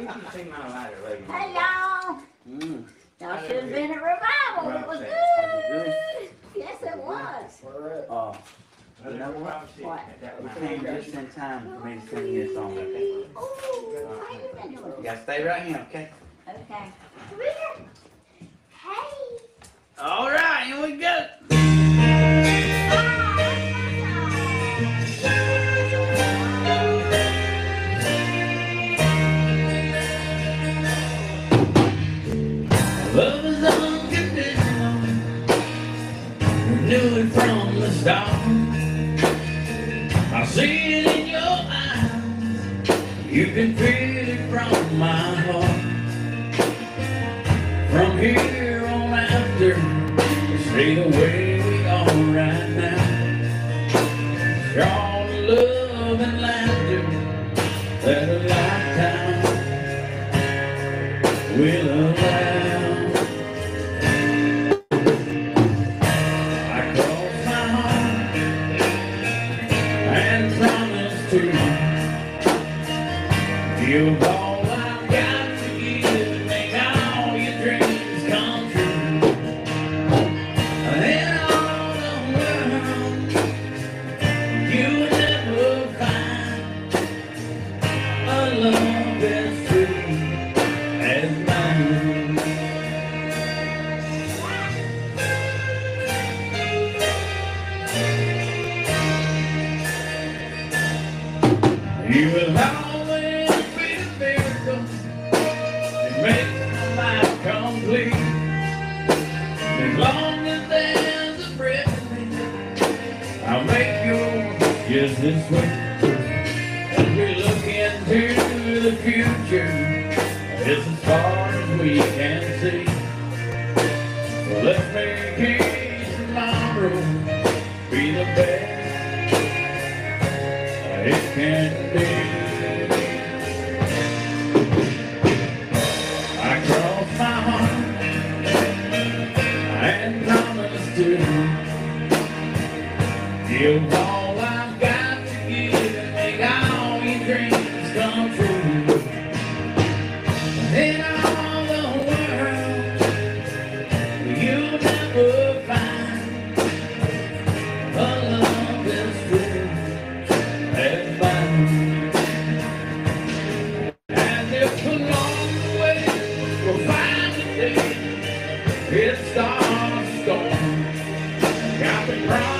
Did you see my lighter, lady? Hey, y'all. Mm. Y'all should have been at revival. It was Was good. Yes, it was. Oh. You know what? What? We came just in time for me to sing you a song, okay? Ooh, how you been You gotta stay right here, okay? Okay. Come here. Hey. All right, here we go. Knew it from the start. I see it in your eyes. You can feel it from my heart. From here on after, stay the way we are right now. Strong love and laughter that a lifetime will allow. I'll make yours just this sweet. As we look into the future, it's as far as we can see. So let's make each tomorrow be the best it can be. Give all I've got to give and make all your dreams come true. In all the world, you'll never find a love that's true as. And if along the way we'll find a day it starts storming, got promise.